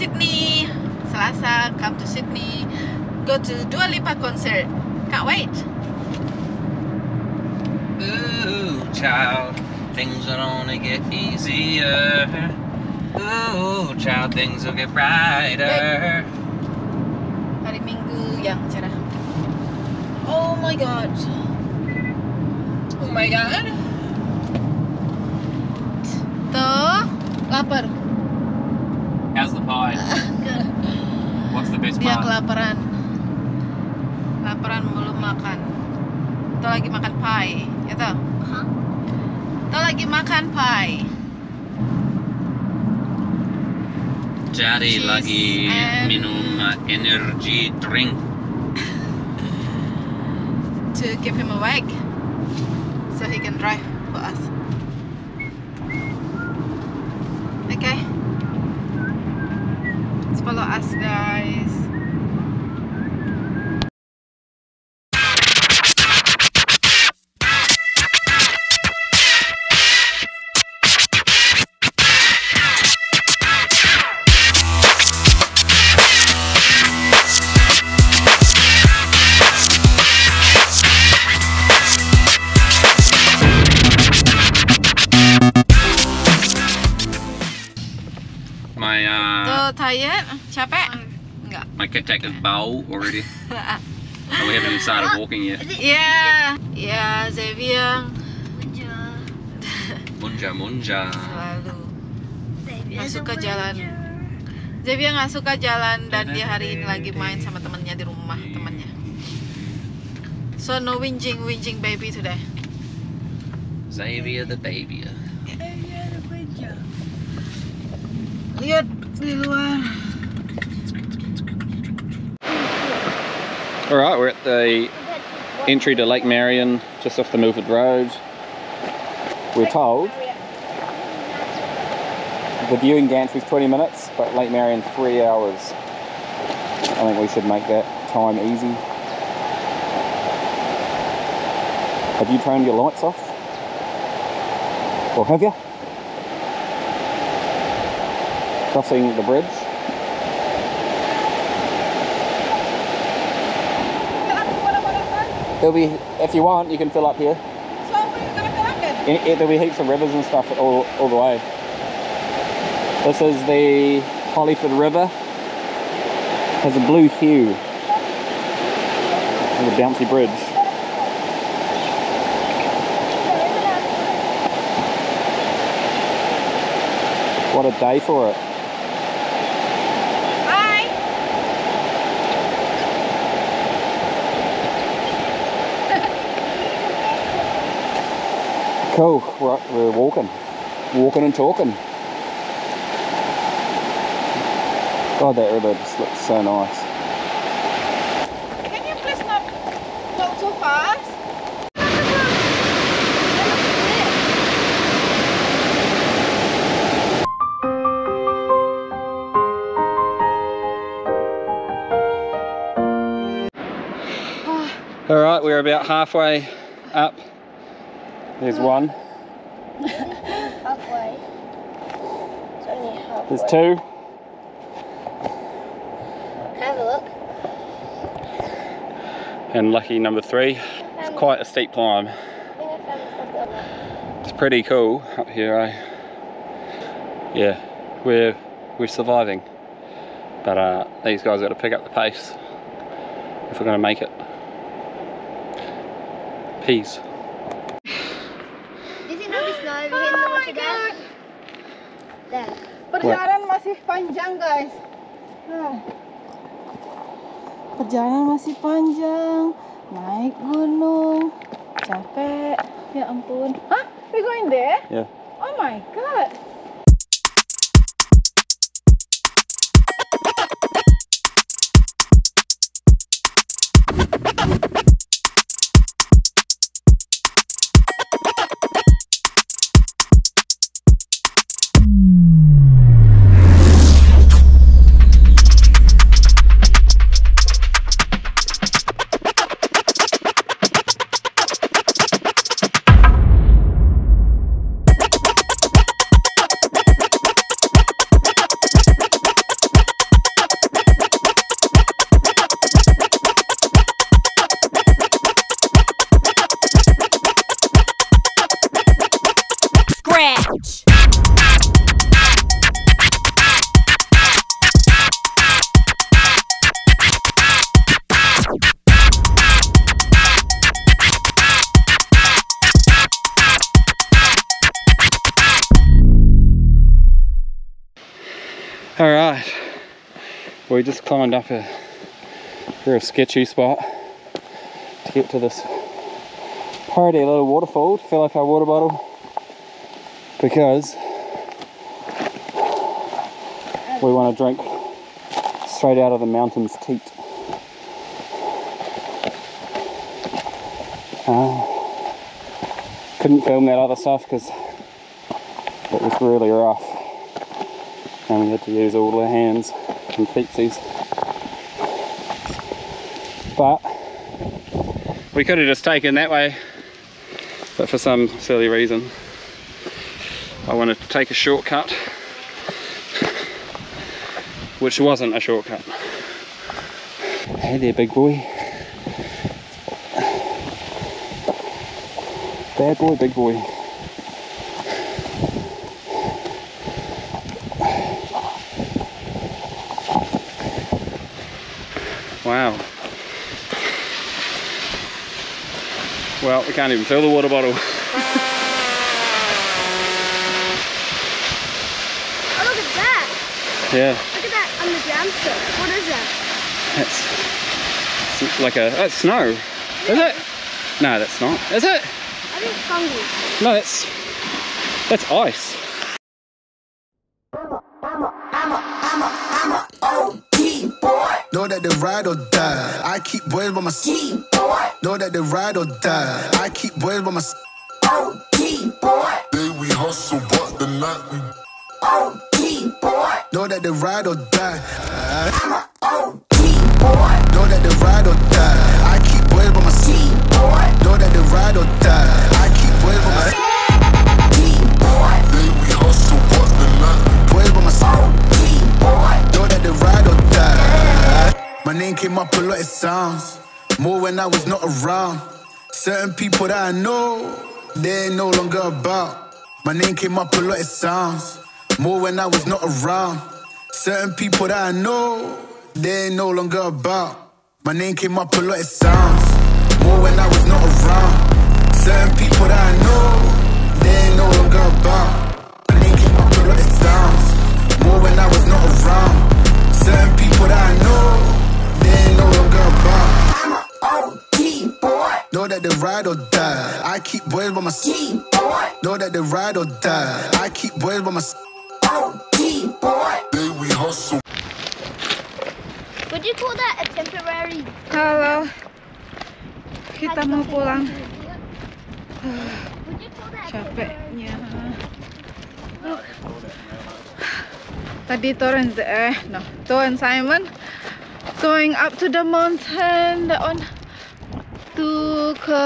Sydney! Selasa, come to Sydney. Go to Dua Lipa concert. Can't wait. Ooh, child, things will only get easier. Ooh, child, things will get brighter. Hari Minggu yang cerah. Oh my god. Oh my god. Tuh, lapar. How's the pie? What's the best Dia part? Kelaparan. Kelaparan belum makan. Tuh lagi makan pie, ya toh? Tuh lagi makan pie. Cheese lagi and- minum energy drink. to keep him awake so he can drive My uh, Tuh, tired? Capek? Enggak. my caretaker's bowl already. And we haven't even started walking yet. Ya, ya Xavier Munja munja. selalu nggak suka jalan. Xavier nggak suka jalan dan dia hari ini lagi main sama temannya di rumah temannya. So no whinging whinging baby today. Xavier the baby. All right, we're at the entry to Lake Marian, just off the Milford Road. We're told the viewing gantry is 20 minutes, but Lake Marian three hours. I think we should make that time easy. Have you turned your lights off? Or have you? Crossing the bridge. There'll be, if you want, you can fill up here. So It, it, there'll be heaps of rivers and stuff all, all the way. This is the Hollyford River. Has a blue hue. There's a bouncy bridge. What a day for it. Cool. We're, we're walking. Walking and talking. God, that river just looks so nice. Can you please not go too fast? All right, we're about halfway up. There's one. Halfway. It's only halfway. There's two. Have a look. And lucky number three. It's quite a steep climb. I think I found something on there. It's pretty cool up here, eh? Yeah, we're we're surviving. But uh, these guys got to pick up the pace if we're going to make it. Peace. Perjalanan masih panjang, guys. Nah. Perjalanan masih panjang. Naik gunung. Capek. Ya ampun. Hah? We going there? Yeah. Oh my god. All right, we just climbed up a real sketchy spot to get to this party little waterfall. To fill up our water bottle. Because we want to drink straight out of the mountain's teat. Uh, couldn't film that other stuff because it was really rough and we had to use all our hands and feetsies. But we could have just taken that way, but for some silly reason I wanted to take a shortcut, which wasn't a shortcut. Hey there, big boy. Bad boy, big boy. Wow. Well, we can't even fill the water bottle. Oh, look at that. Yeah, Look at that on the ground stuff. What is that? that's it's like a that's snow. Is it? No, that's not. Is it? I think it's fungus. No, that's that's ice. Know that they ride or die. I keep boys by my side. Know that they ride or die. I keep boys by my side. Day we hustle, but the night we Know that they ride or die. I'm a OG boy. Know that they ride or die. I keep boys by my side. Know that they ride or die. I keep boys by my side. Name came up a lot, it sounds more when I was not around. Certain people that I know, they ain't no longer about. My name came up a lot, it sounds more when I was not around. Certain people that I know, they ain't no longer about. My name came up a lot, it sounds more when I was not around. Certain people that I know, they ain't no longer about. My name came up a lot, it sounds more when I was not around. Certain people that I know, Know that they ride or die. I keep boys by my side. Know that they ride or die. I keep boys by my side. day we hustle. Would you call that a temporary? Halo, kita mau pulang. Would you call that? a Capeknya. Tadi Torrent eh no, To and Simon going up to the mountain that one to ke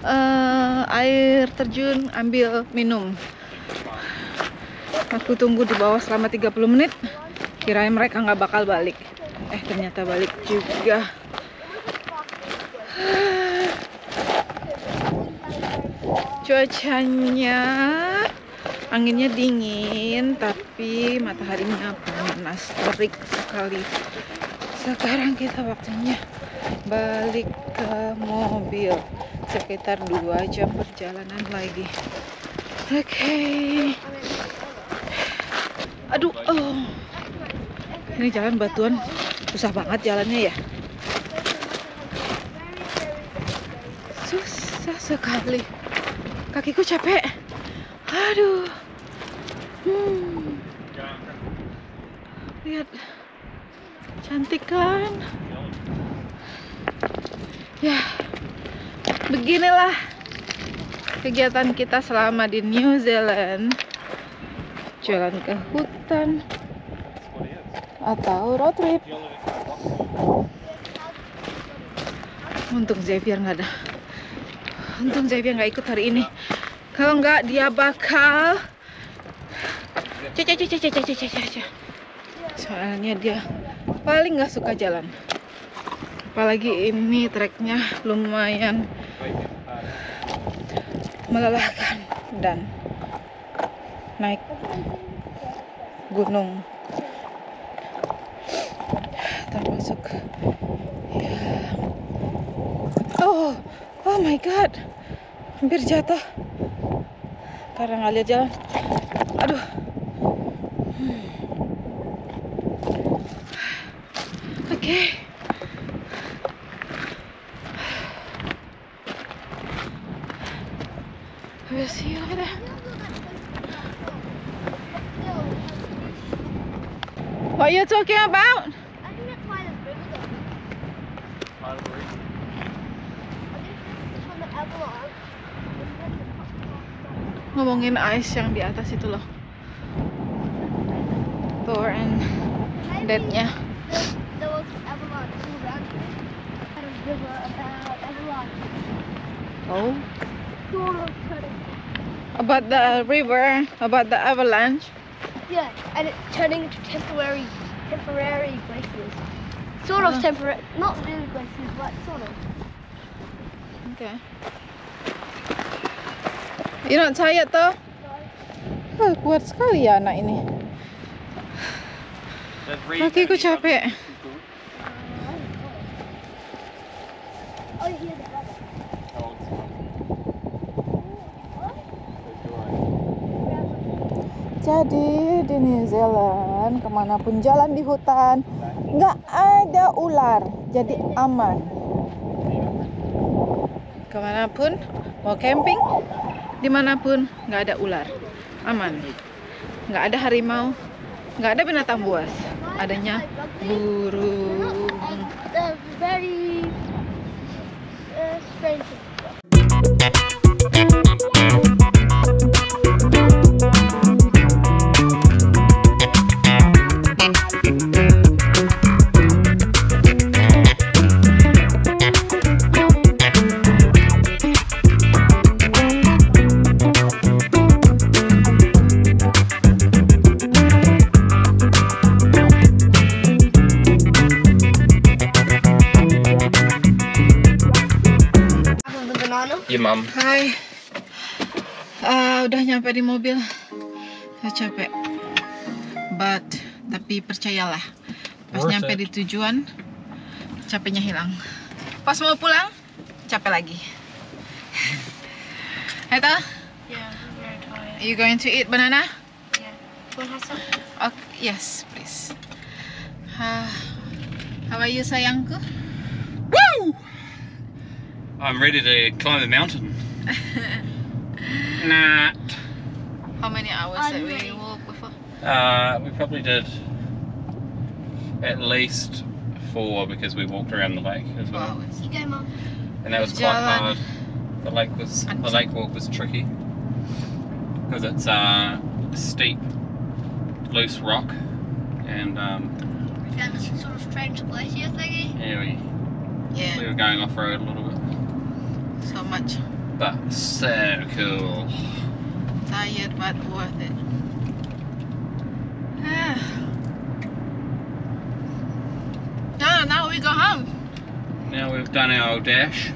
eh, air terjun ambil minum. Aku tunggu di bawah selama 30 menit. Kirain mereka nggak bakal balik. Eh ternyata balik juga. Cuacanya anginnya dingin tapi mataharinya panas terik sekali. Sekarang kita waktunya balik ke mobil sekitar dua jam perjalanan lagi. Oke. Aduh, oh. Ini jalan batuan susah banget jalannya ya. Susah sekali. Kakiku capek. Aduh. Lihat. Cantik kan? Ya. Beginilah kegiatan kita selama di New Zealand. Jalan ke hutan atau road trip. Untung Xavier nggak ada. Untung Xavier nggak ikut hari ini. Kalau nggak dia bakal Caca, caca, caca, caca, caca. Soalnya dia paling nggak suka jalan. Apalagi ini treknya lumayan melelahkan dan naik gunung. Termasuk ya. Oh oh my god. Hampir jatuh. Karena nggak lihat jalan. Aduh Okay. We'll see you. What you talking about? Ngomongin ice yang di atas itu loh. Thor and Dead-nya. River about Avalon. Oh. Sort of turning. About the river, about the avalanche. Yeah, and it's turning into temporary, temporary glaciers. Sort of Ah. temporary, not really glaciers, but sort of. Okay. You not tired though? Oh, kuat sekali ya anak ini. Kakiku capek. Jadi di New Zealand ke mana pun jalan di hutan nggak ada ular, jadi aman. Ke mana pun mau camping, di mana pun nggak ada ular, aman. Nggak ada harimau, nggak ada binatang buas, adanya burung. And mobil. Saya capek. But tapi percayalah, pas Worth nyampe it. di tujuan, capeknya hilang. Pas mau pulang, capek lagi. Eta, Yeah, are you going to eat banana? Yeah. Some? Okay, yes, please. Ah, how are you sayangku? Woo! I'm ready to climb a mountain. nah. How many hours I'm we walk before? Uh, we probably did at least four because we walked around the lake as Four well. hours. You go, mum. And that was quite hard. The lake was the lake walk was tricky because it's uh, steep, loose rock, and um, We found this sort of strange glacier thingy. yeah, we, we were going off road a little bit, so much. but so cool. Tired but worth it. Now, now we go home. Now we've done our dash.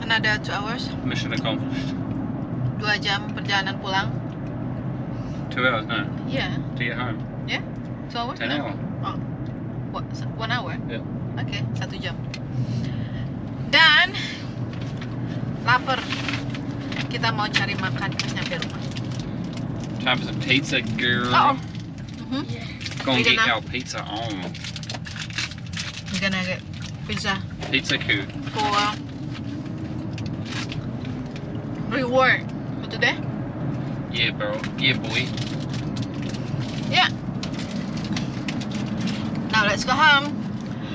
Another two hours. Mission accomplished. Dua jam perjalanan pulang. Two hours, no, Yeah, to get home. two hours. An no? hour. Oh, what? One hour? Yeah. Oke, satu jam. Dan lapar. Kita mau cari makan pas nyampe rumah. Time for some pizza, girl. Oh. Mhm. Go and We're get gonna- our pizza on. We're gonna get pizza Pizza coot. for reward for today. Yeah, bro. Yeah, boy. Yeah. Now let's go home.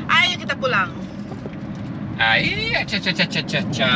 Ayo kita pulang. Ah, yeah, cha cha cha cha cha cha.